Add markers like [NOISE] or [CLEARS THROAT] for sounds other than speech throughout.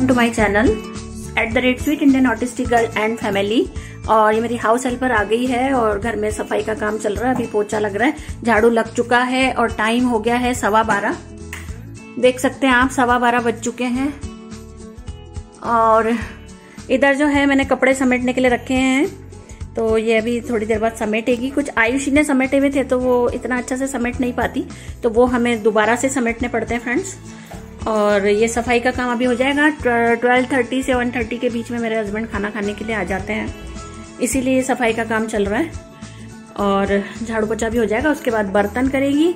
To my channel at the rate sweet Indian autistic girl and family और ये मेरी house helper आ गई है और घर में सफ़ाई का काम चल रहा है। अभी पोचा लग रहा है। झाड़ू लग चुका है और टाइम हो गया है सवा बारह। देख सकते हैं आप, सवा बारह बज चुके हैं। और इधर जो है, मैंने कपड़े समेटने के लिए रखे हैं। तो ये अभी थोड़ी देर बाद समेटेगी। कुछ आयुषी ने समेटे हुए थे तो वो इतना अच्छा से समेट नहीं पाती। तो वो हमें दोबारा से समेटने पड़ते हैं फ्रेंड्स और ये सफ़ाई का काम अभी हो जाएगा। ट्वेल्व थर्टी से वन थर्टी के बीच में मेरे हस्बैंड खाना खाने के लिए आ जाते हैं। इसीलिए सफ़ाई का काम चल रहा है। और झाड़ू पोछा भी हो जाएगा, उसके बाद बर्तन करेगी।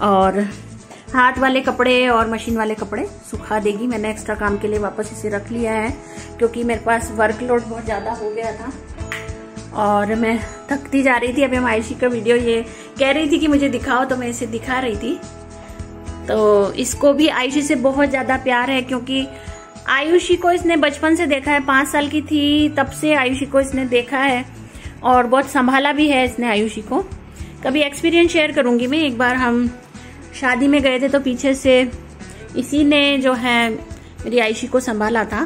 और हाथ वाले कपड़े और मशीन वाले कपड़े सुखा देगी। मैंने एक्स्ट्रा काम के लिए वापस इसे रख लिया है, क्योंकि मेरे पास वर्कलोड बहुत ज़्यादा हो गया था। और मैं थकती जा रही थी। अभी हम का वीडियो ये कह रही थी कि मुझे दिखाओ तो मैं इसे दिखा रही थी। तो इसको भी आयुषी से बहुत ज़्यादा प्यार है, क्योंकि आयुषी को इसने बचपन से देखा है, पाँच साल की थी, तब से आयुषी को इसने देखा है, और बहुत संभाला भी है इसने आयुषी को। कभी एक्सपीरियंस शेयर करूँगी मैं, एक बार हम शादी में गए थे तो पीछे से इसी ने जो है मेरी आयुषी को संभाला था।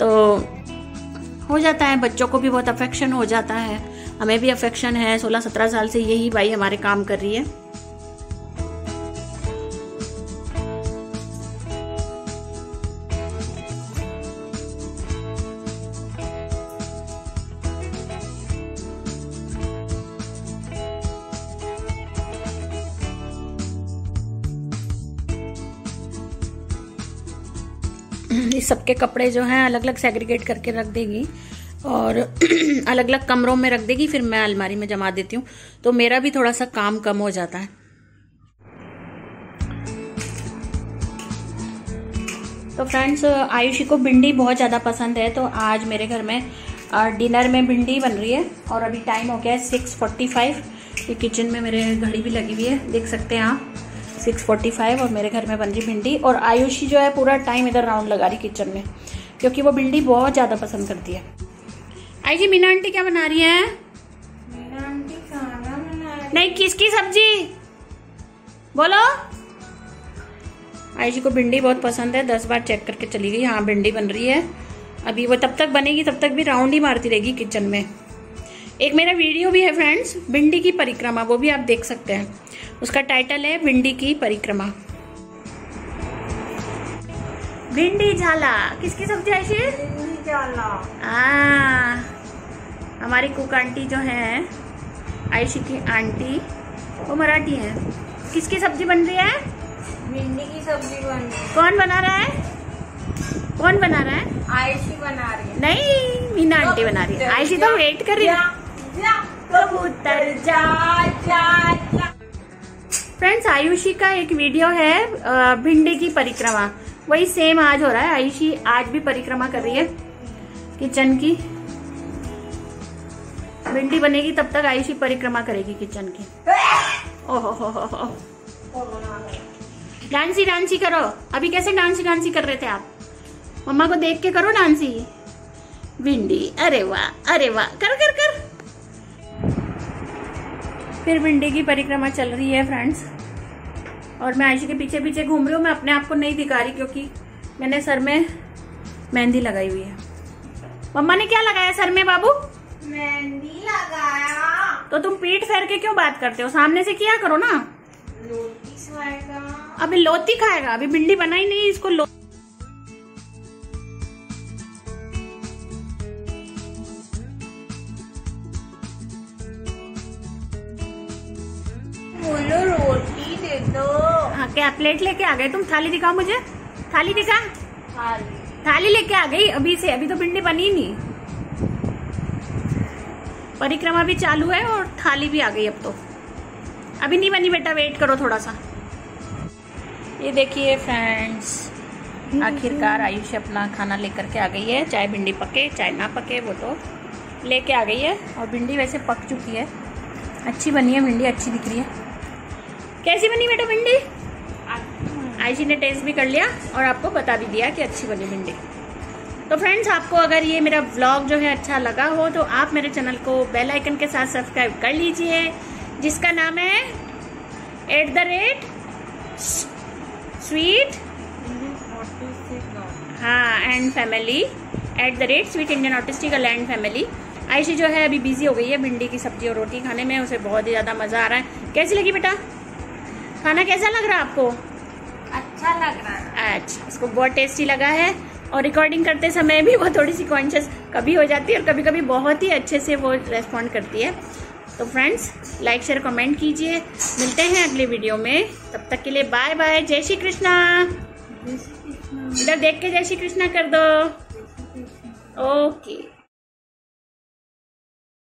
तो हो जाता है, बच्चों को भी बहुत अफेक्शन हो जाता है। हमें भी अफेक्शन है, सोलह सत्रह साल से यही भाई हमारे काम कर रही है। इस सबके कपड़े जो हैं अलग अलग सेग्रीगेट करके रख देगी और [CLEARS THROAT] अलग अलग कमरों में रख देगी, फिर मैं अलमारी में जमा देती हूँ। तो मेरा भी थोड़ा सा काम कम हो जाता है। तो फ्रेंड्स आयुषी को भिंडी बहुत ज़्यादा पसंद है तो आज मेरे घर में डिनर में भिंडी बन रही है और अभी टाइम हो गया है सिक्स फोर्टी फाइव ये किचन में मेरे घड़ी भी लगी हुई है, देख सकते हैं आप। सिक्स फोर्टी फाइव और मेरे घर में बन रही भिंडी। और आयुषी जो है पूरा टाइम इधर राउंड लगा रही किचन में क्योंकि वो भिंडी बहुत ज़्यादा पसंद करती है। आई जी मीना आंटी क्या बना रही है? मीना आंटी खाना बना रही नहीं किसकी सब्ज़ी? बोलो। आयुषी को भिंडी बहुत पसंद है। दस बार चेक करके चली गई। हाँ भिंडी बन रही है। अभी वो तब तक बनेगी तब तक भी राउंड ही मारती रहेगी किचन में। एक मेरा वीडियो भी है फ्रेंड्स भिंडी की परिक्रमा वो भी आप देख सकते हैं। उसका टाइटल है भिंडी की परिक्रमा। भिंडी झाला किसकी सब्ज़ी आयशी भिंडी जाला आ हमारी कुक आंटी जो है आयशी की आंटी वो मराठी है। किसकी सब्ज़ी बन रही है? भिंडी की सब्ज़ी बन रही है। कौन बना रहा है? कौन बना रहा है? आयुषी बना रही है। नहीं मीना आंटी बना रही है। आयशी तो वेट कर रही है। कबूतर जा जा। फ्रेंड्स, आयुषी का एक वीडियो है भिंडी की परिक्रमा। वही सेम आज हो रहा है। आयुषी आज भी परिक्रमा कर रही है किचन की। भिंडी बनेगी तब तक आयुषी परिक्रमा करेगी किचन की। डांसी डांसी करो। अभी कैसे डांसी डांसी कर रहे थे आप? मम्मा को देख के करो डांसी भिंडी, अरे वाह अरे वाह। कर कर कर। फिर भिंडी की परिक्रमा चल रही है फ्रेंड्स और मैं आयुषी के पीछे पीछे घूम रही हूँ मैं अपने आप को नहीं दिखा रही क्योंकि मैंने सर में मेहंदी लगाई हुई है। मम्मा ने क्या लगाया सर में बाबू? मेहंदी लगाया। तो तुम पीठ फेर के क्यों बात करते हो? सामने से किया करो ना। रोटी खाएगा। अभी लोती खाएगा अभी भिंडी बनाई नहीं इसको लो क्या? प्लेट लेके आ गए? तुम थाली दिखाओ मुझे। थाली दिखा। खाली थाली लेके आ गई अभी से। अभी तो भिंडी बनी नहीं। परिक्रमा भी चालू है और थाली भी आ गई अब तो। अभी नहीं बनी बेटा वेट करो थोड़ा सा ये देखिए फ्रेंड्स आखिरकार आयुष अपना खाना लेकर के आ गई है। चाहे भिंडी पके चाहे ना पके, वो तो लेके आ गई है। और भिंडी वैसे पक चुकी है। अच्छी बनी है भिंडी, अच्छी दिख रही है। कैसी बनी बेटा भिंडी? आयशी ने टेस्ट भी कर लिया और आपको बता भी दिया कि अच्छी बनी भिंडी। तो फ्रेंड्स आपको अगर ये मेरा व्लॉग जो है अच्छा लगा हो तो आप मेरे चैनल को बेल आइकन के साथ सब्सक्राइब कर लीजिए, जिसका नाम है एट द रेट स्वीट हाँ and family at the rate sweet Indian autistic land family Aayshi जो है अभी बिज़ी हो गई है भिंडी की सब्ज़ी और रोटी खाने में, उसे बहुत ही ज़्यादा मज़ा आ रहा है। कैसी लगी बेटा? खाना कैसा लग रहा है आपको? अच्छा लग रहा है। अच्छा उसको बहुत टेस्टी लगा है। और रिकॉर्डिंग करते समय भी वो थोड़ी सी कॉन्शियस कभी हो जाती है और कभी कभी बहुत ही अच्छे से वो रेस्पॉन्ड करती है। तो फ्रेंड्स लाइक शेयर कमेंट कीजिए। मिलते हैं अगले वीडियो में। तब तक के लिए बाय बाय जय श्री कृष्णा। इधर देख के जय श्री कृष्णा कर दो। ओके